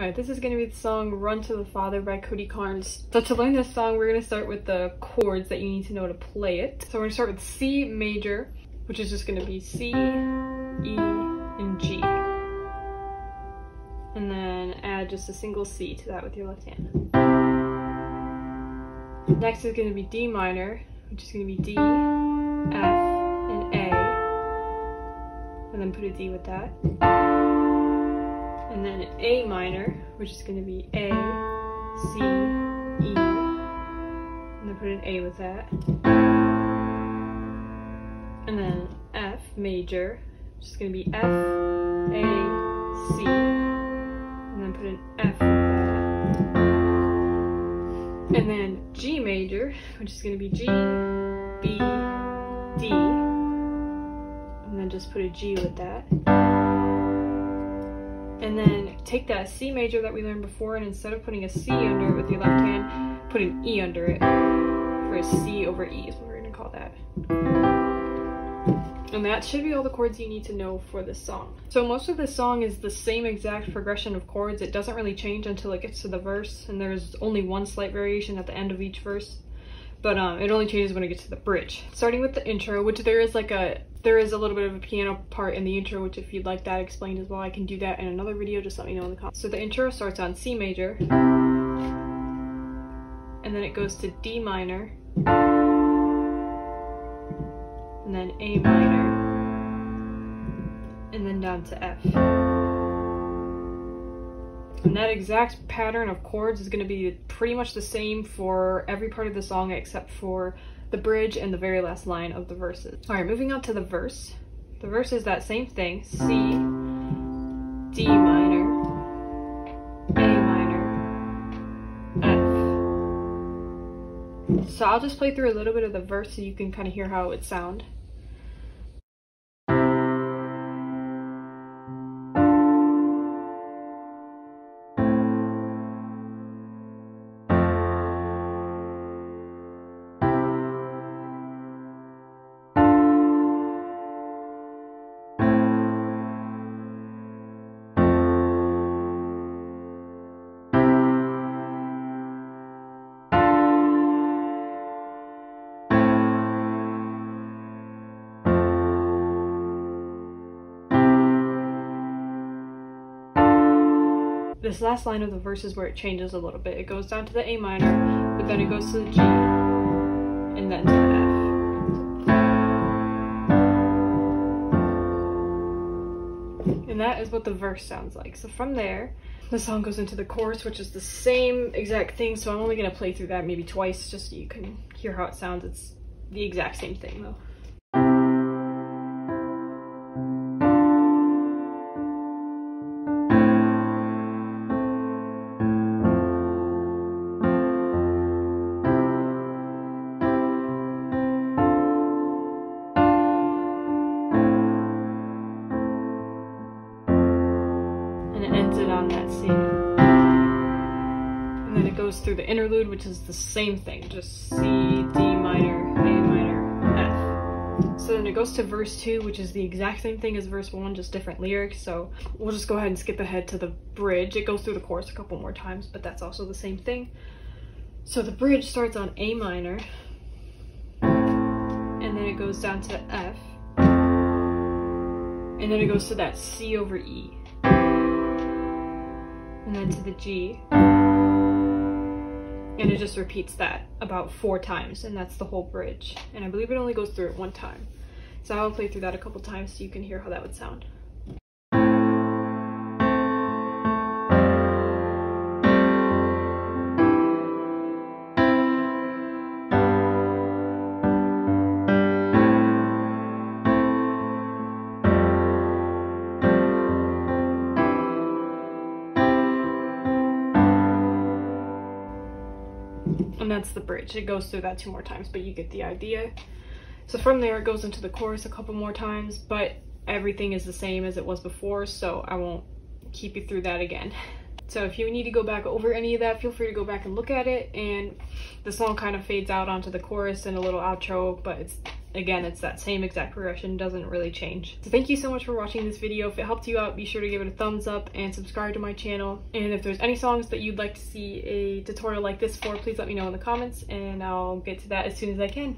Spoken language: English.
Alright, this is going to be the song Run to the Father by Cody Carnes. So to learn this song, we're going to start with the chords that you need to know to play it. So we're going to start with C major, which is just going to be C, E, and G. And then add just a single C to that with your left hand. Next is going to be D minor, which is going to be D, F, and A. And then put a D with that A minor, which is going to be A, C, E, and then put an A with that. And then F major, which is going to be F, A, C, and then put an F with that. And then G major, which is going to be G, B, D, and then just put a G with that and then take that C major that we learned before and instead of putting a C under it with your left hand, put an E under it for a C over E is what we're gonna call that. And that should be all the chords you need to know for this song. So most of this song is the same exact progression of chords. It doesn't really change until it gets to the verse and there's only one slight variation at the end of each verse. But um, it only changes when it gets to the bridge. Starting with the intro, which there is like a there is a little bit of a piano part in the intro, which if you'd like that explained as well, I can do that in another video, just let me know in the comments. So the intro starts on C major, and then it goes to D minor, and then A minor, and then down to F. And that exact pattern of chords is going to be pretty much the same for every part of the song except for the bridge and the very last line of the verses. All right, moving on to the verse. The verse is that same thing, C, D minor, A minor, F. So I'll just play through a little bit of the verse so you can kind of hear how it would sound. This last line of the verse is where it changes a little bit. It goes down to the A minor, but then it goes to the G, and then to the F. And that is what the verse sounds like. So from there, the song goes into the chorus, which is the same exact thing. So I'm only gonna play through that maybe twice, just so you can hear how it sounds. It's the exact same thing though. Goes through the interlude, which is the same thing, just C, D minor, A minor, F. So then it goes to verse 2, which is the exact same thing as verse 1, just different lyrics. So we'll just go ahead and skip ahead to the bridge. It goes through the chorus a couple more times, but that's also the same thing. So the bridge starts on A minor, and then it goes down to F, and then it goes to that C over E, and then to the G, and it just repeats that about four times and that's the whole bridge and I believe it only goes through it one time so I'll play through that a couple times so you can hear how that would sound. And that's the bridge. It goes through that two more times, but you get the idea. So from there, it goes into the chorus a couple more times, but everything is the same as it was before, so I won't keep you through that again. So if you need to go back over any of that, feel free to go back and look at it. And the song kind of fades out onto the chorus and a little outro, but it's again, it's that same exact progression, doesn't really change. So thank you so much for watching this video. If it helped you out, be sure to give it a thumbs up and subscribe to my channel. And if there's any songs that you'd like to see a tutorial like this for, please let me know in the comments and I'll get to that as soon as I can.